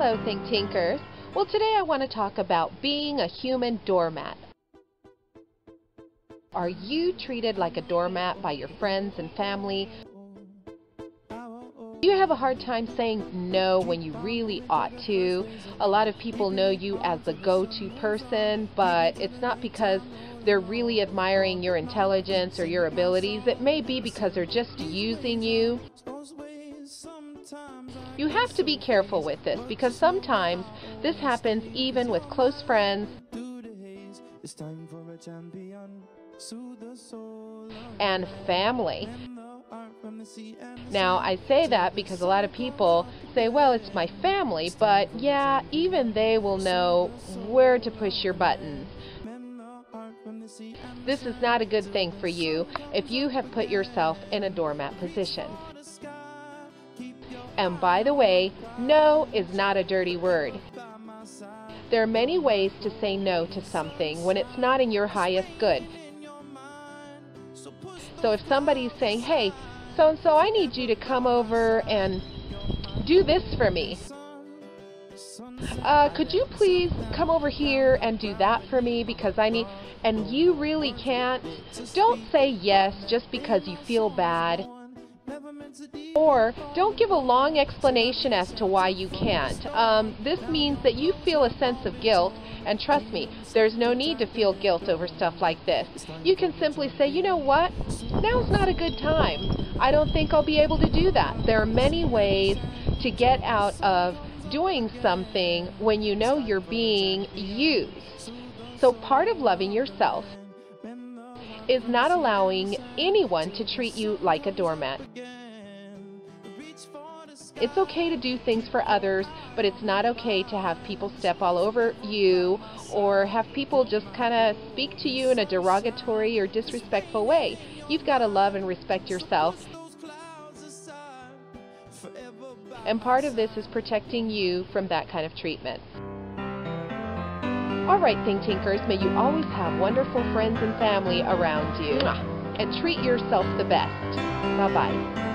Hello, Think Tinkers. Well, today I want to talk about being a human doormat. Are you treated like a doormat by your friends and family? Do you have a hard time saying no when you really ought to? A lot of people know you as the go to person, but it's not because they're really admiring your intelligence or your abilities. It may be because they're just using you. You have to be careful with this because sometimes this happens even with close friends and family. Now, I say that because a lot of people say, well, it's my family, but yeah, even they will know where to push your buttons. This is not a good thing for you if you have put yourself in a doormat position. And by the way, no is not a dirty word. There are many ways to say no to something when it's not in your highest good. So if somebody's saying, hey, so and so, I need you to come over and do this for me. Uh, could you please come over here and do that for me because I need, and you really can't? Don't say yes just because you feel bad. Or don't give a long explanation as to why you can't. Um, this means that you feel a sense of guilt, and trust me, there's no need to feel guilt over stuff like this. You can simply say, you know what, now's not a good time. I don't think I'll be able to do that. There are many ways to get out of doing something when you know you're being used. So part of loving yourself is not allowing anyone to treat you like a doormat. It's okay to do things for others, but it's not okay to have people step all over you or have people just kind of speak to you in a derogatory or disrespectful way. You've got to love and respect yourself. And part of this is protecting you from that kind of treatment. All right, Think Tinkers, may you always have wonderful friends and family around you. And treat yourself the best. Bye bye.